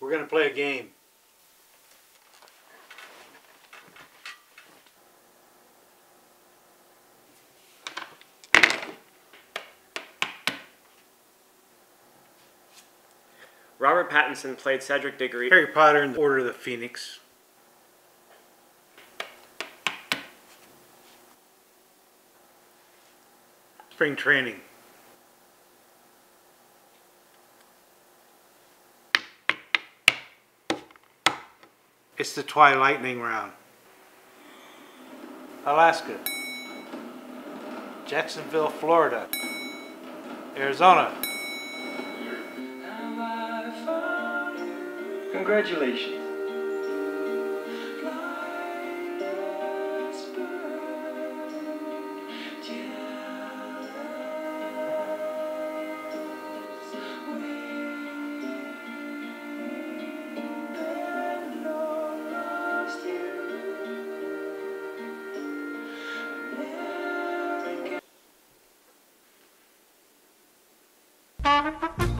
We're gonna play a game. Robert Pattinson played Cedric Diggory. Harry Potter and the Order of the Phoenix. Spring training. It's the Twilightning round. Alaska. Jacksonville, Florida. Arizona. Congratulations. Thank you.